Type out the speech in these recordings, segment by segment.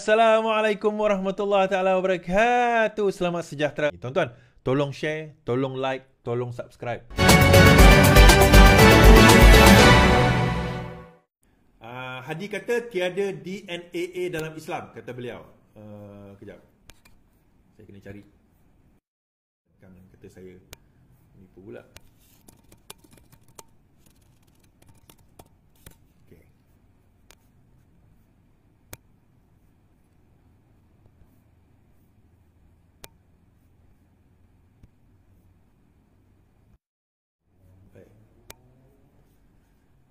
Assalamualaikum warahmatullahi taala wabarakatuh. Selamat sejahtera. Tuan-tuan, tolong share, tolong like, tolong subscribe. Uh, Hadi kata tiada DNAA dalam Islam, kata beliau. Uh, kejap. Saya kena cari. Kan kata saya nipu pula.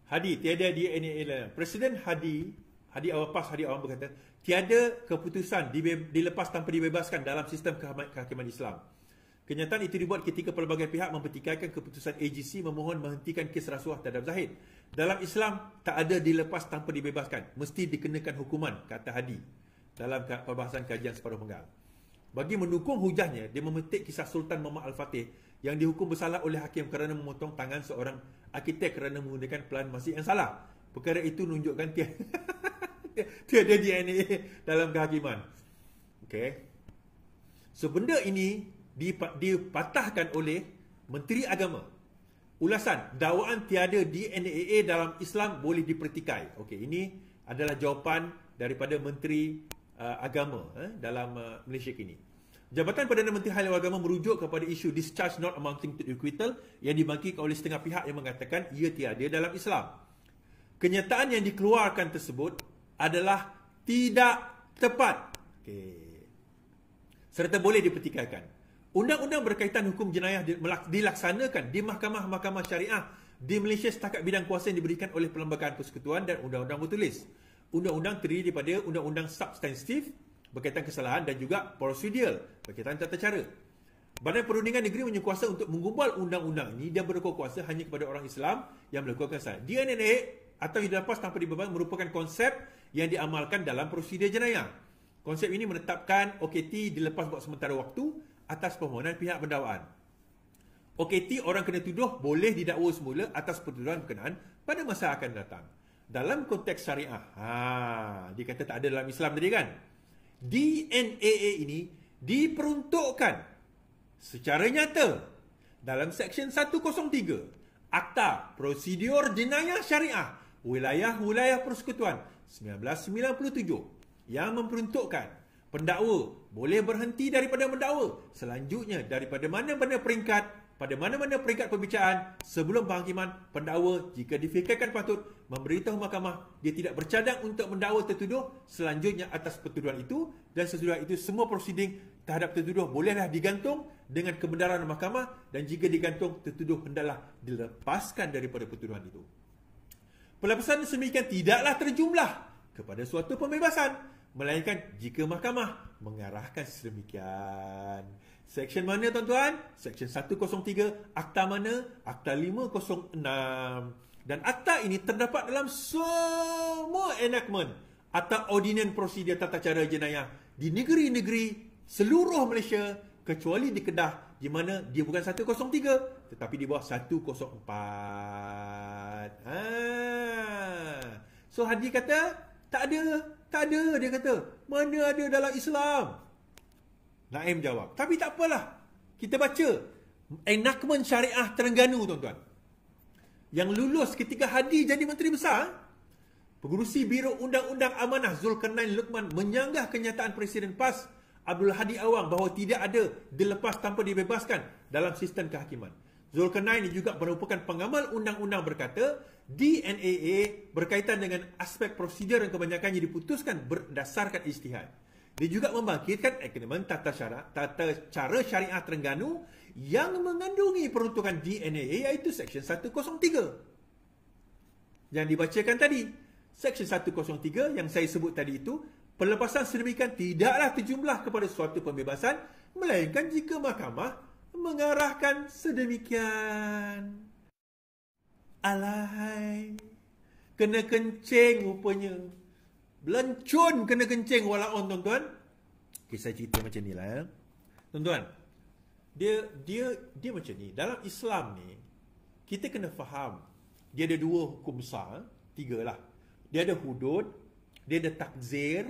Hadi tiada DNA. Presiden Hadi Hadi awal pas Hadi awal berkata tiada keputusan dilepas tanpa dibebaskan dalam sistem kehakiman Islam. Kenyataan itu dibuat ketika pelbagai pihak mempertikaikan keputusan AGC memohon menghentikan kes rasuah terhadap Zahid. Dalam Islam tak ada dilepas tanpa dibebaskan, mesti dikenakan hukuman kata Hadi dalam perbahasan kajian separuh penggal. Bagi mendukung hujahnya, dia memetik kisah Sultan Muhammad Al-Fatih yang dihukum bersalah oleh hakim kerana memotong tangan seorang arkitek kerana menggunakan pelan masjid yang salah. Perkara itu menunjukkan tiada, tiada DNA dalam kehakiman. Okey. So benda ini dipatahkan oleh Menteri Agama. Ulasan dakwaan tiada DNA dalam Islam boleh dipertikai. Okey, ini adalah jawapan daripada Menteri uh, Agama eh, dalam uh, Malaysia kini. Jabatan Perdana Menteri Hal Agama merujuk kepada isu discharge not amounting to acquittal yang dibangkitkan oleh setengah pihak yang mengatakan ia tiada dalam Islam. Kenyataan yang dikeluarkan tersebut adalah tidak tepat. Okay. Serta boleh dipertikaikan. Undang-undang berkaitan hukum jenayah dilaksanakan di mahkamah-mahkamah syariah di Malaysia setakat bidang kuasa yang diberikan oleh Perlembagaan Persekutuan dan undang-undang bertulis. Undang-undang terdiri daripada undang-undang substantif berkaitan kesalahan dan juga prosedur berkaitan tata cara. Badan Perundingan Negeri menyekuasa untuk mengumpul undang-undang ini dan berkuasa hanya kepada orang Islam yang melakukan kesalahan. DNA atau yang dilepas tanpa dibeban merupakan konsep yang diamalkan dalam prosedur jenayah. Konsep ini menetapkan OKT dilepas buat sementara waktu atas permohonan pihak pendakwaan. OKT orang kena tuduh boleh didakwa semula atas pertuduhan berkenaan pada masa akan datang. Dalam konteks syariah, ha, dia kata tak ada dalam Islam tadi kan? DNAA ini diperuntukkan secara nyata dalam Seksyen 103 Akta Prosedur Jenayah Syariah Wilayah-Wilayah Persekutuan 1997 yang memperuntukkan pendakwa boleh berhenti daripada mendakwa selanjutnya daripada mana-mana peringkat pada mana-mana peringkat pembicaraan sebelum penghakiman pendakwa jika difikirkan patut memberitahu mahkamah dia tidak bercadang untuk mendakwa tertuduh selanjutnya atas pertuduhan itu dan sesudah itu semua prosiding terhadap tertuduh bolehlah digantung dengan kebenaran mahkamah dan jika digantung tertuduh hendaklah dilepaskan daripada pertuduhan itu. Pelepasan semikian tidaklah terjumlah kepada suatu pembebasan melainkan jika mahkamah mengarahkan sedemikian. Seksyen mana tuan-tuan? Seksyen 103, akta mana? Akta 506. Dan akta ini terdapat dalam semua enactment atau ordinance prosedur tata cara jenayah di negeri-negeri seluruh Malaysia kecuali di Kedah di mana dia bukan 103 tetapi di bawah 104. Ha. So Hadi kata tak ada, tak ada dia kata. Mana ada dalam Islam? Naim jawab. Tapi tak apalah. Kita baca. Enakmen syariah Terengganu tuan-tuan. Yang lulus ketika Hadi jadi Menteri Besar. Pengurusi Biro Undang-Undang Amanah Zulkarnain Luqman menyanggah kenyataan Presiden PAS Abdul Hadi Awang bahawa tidak ada dilepas tanpa dibebaskan dalam sistem kehakiman. Zulkarnain juga merupakan pengamal undang-undang berkata DNAA berkaitan dengan aspek prosedur yang kebanyakannya diputuskan berdasarkan istihad. Dia juga membangkitkan ekonomi tata cara, tata cara syariah Terengganu yang mengandungi peruntukan DNA iaitu Seksyen 103. Yang dibacakan tadi, Seksyen 103 yang saya sebut tadi itu, pelepasan sedemikian tidaklah terjumlah kepada suatu pembebasan, melainkan jika mahkamah mengarahkan sedemikian. Alahai, kena kencing rupanya. Belancun kena kencing walaupun tuan-tuan. Kisah cerita macam ni lah ya. Tuan-tuan. Dia dia dia macam ni. Dalam Islam ni kita kena faham dia ada dua hukum besar, tiga lah. Dia ada hudud, dia ada takzir,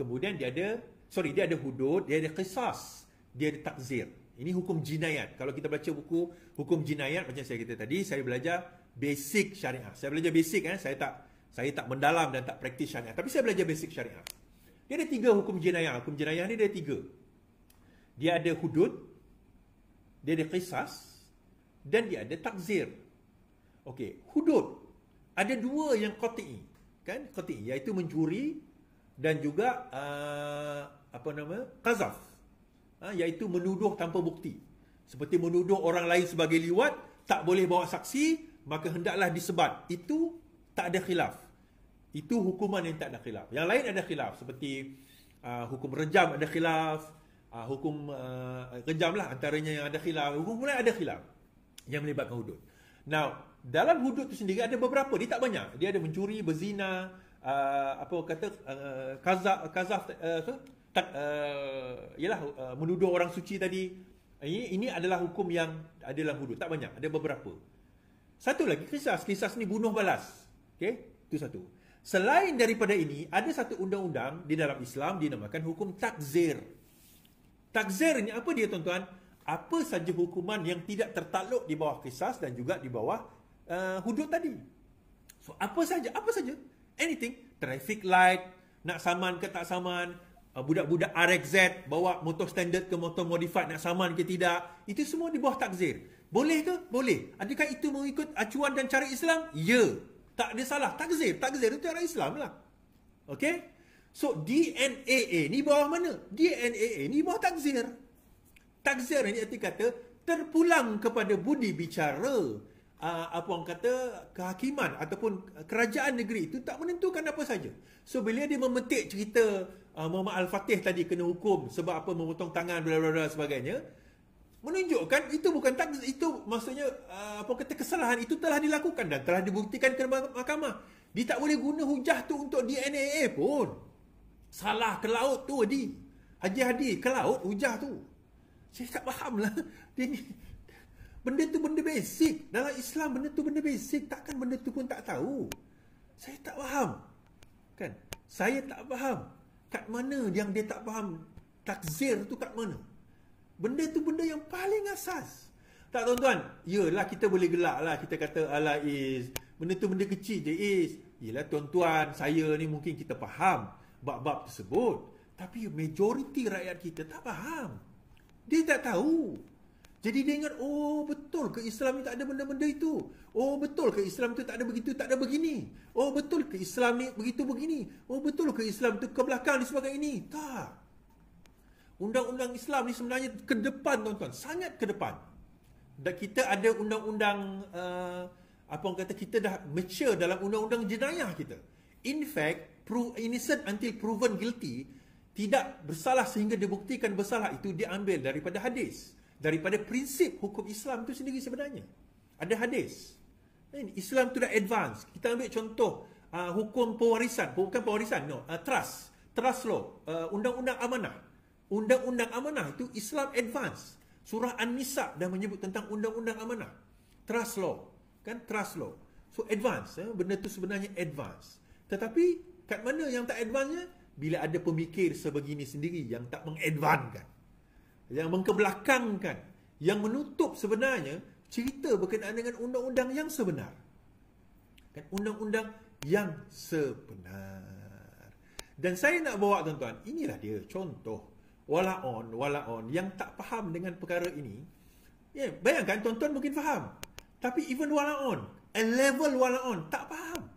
Kemudian dia ada, sorry, dia ada hudud, dia ada qisas, dia ada takzir. Ini hukum jinayat. Kalau kita baca buku hukum jinayat macam saya kata tadi, saya belajar basic syariah. Saya belajar basic eh, saya tak saya tak mendalam dan tak praktis syariah. Tapi saya belajar basic syariah. Dia ada tiga hukum jinayah. Hukum jinayah ni dia ada tiga. Dia ada hudud, dia ada qisas dan dia ada takzir. Okey, hudud ada dua yang qati, kan? Qati iaitu mencuri dan juga uh, apa nama? qazaf ha, iaitu menuduh tanpa bukti. Seperti menuduh orang lain sebagai liwat, tak boleh bawa saksi, maka hendaklah disebat. Itu tak ada khilaf. Itu hukuman yang tak ada khilaf. Yang lain ada khilaf seperti uh, hukum rejam ada khilaf, uh, hukum uh, rejam lah antaranya yang ada khilaf. Hukum lain ada khilaf yang melibatkan hudud. Now, dalam hudud itu sendiri ada beberapa, dia tak banyak. Dia ada mencuri, berzina, uh, apa kata uh, kazaf kazaf uh, tak uh, yalah uh, menuduh orang suci tadi ini ini adalah hukum yang ada dalam hudud tak banyak ada beberapa satu lagi kisah kisah ni bunuh balas okey itu satu selain daripada ini ada satu undang-undang di dalam Islam dinamakan hukum takzir. Takzir ini apa dia tuan-tuan? Apa saja hukuman yang tidak tertakluk di bawah kisah dan juga di bawah uh, hudud tadi. So apa saja apa saja. Anything. Traffic light nak saman ke tak saman uh, budak-budak RXZ bawa motor standard ke motor modified nak saman ke tidak. Itu semua di bawah takzir. Boleh ke? Boleh. Adakah itu mengikut acuan dan cara Islam? Ya tak ada salah. Takzir. Takzir itu cara Islam lah. Okey? So DNAA ni bawah mana? DNAA ni bawah takzir. Takzir ni arti kata terpulang kepada budi bicara. Uh, apa orang kata kehakiman ataupun kerajaan negeri itu tak menentukan apa saja. So bila dia memetik cerita uh, Muhammad Al-Fatih tadi kena hukum sebab apa memotong tangan bla bla bla sebagainya menunjukkan itu bukan tak itu maksudnya uh, apa kata kesalahan itu telah dilakukan dan telah dibuktikan ke mahkamah. Dia tak boleh guna hujah tu untuk DNA pun. Salah ke laut tu Hadi. Haji Hadi ke laut hujah tu. Saya tak faham lah. Dia ni Benda tu benda basic. Dalam Islam benda tu benda basic. Takkan benda tu pun tak tahu. Saya tak faham. Kan? Saya tak faham. Kat mana yang dia tak faham takzir tu kat mana? Benda tu benda yang paling asas. Tak tuan-tuan? Yalah kita boleh gelak lah. Kita kata ala is. Benda tu benda kecil je is. Yalah tuan-tuan. Saya ni mungkin kita faham. Bab-bab tersebut. Tapi majoriti rakyat kita tak faham. Dia tak tahu. Jadi dia ingat, oh betul ke Islam ni tak ada benda-benda itu? Oh betul ke Islam tu tak ada begitu, tak ada begini? Oh betul ke Islam ni begitu begini? Oh betul ke Islam tu ke belakang ni sebagai ini? Tak. Undang-undang Islam ni sebenarnya ke depan tuan-tuan, sangat ke depan. Dan kita ada undang-undang, uh, apa orang kata, kita dah mature dalam undang-undang jenayah kita. In fact, innocent until proven guilty, tidak bersalah sehingga dibuktikan bersalah itu diambil daripada hadis daripada prinsip hukum Islam itu sendiri sebenarnya. Ada hadis. Islam tu dah advance. Kita ambil contoh uh, hukum pewarisan, bukan pewarisan, no, uh, trust, trust law, uh, undang-undang amanah. Undang-undang amanah itu Islam advance. Surah An-Nisa dah menyebut tentang undang-undang amanah. Trust law, kan trust law. So advance, eh? benda tu sebenarnya advance. Tetapi kat mana yang tak advance-nya? Bila ada pemikir sebegini sendiri yang tak mengadvankan yang mengkebelakangkan, yang menutup sebenarnya cerita berkenaan dengan undang-undang yang sebenar. Kan undang-undang yang sebenar. Dan saya nak bawa tuan-tuan, inilah dia contoh wala on wala on yang tak faham dengan perkara ini. Ya, bayangkan tuan-tuan mungkin faham. Tapi even wala on, a level wala on tak faham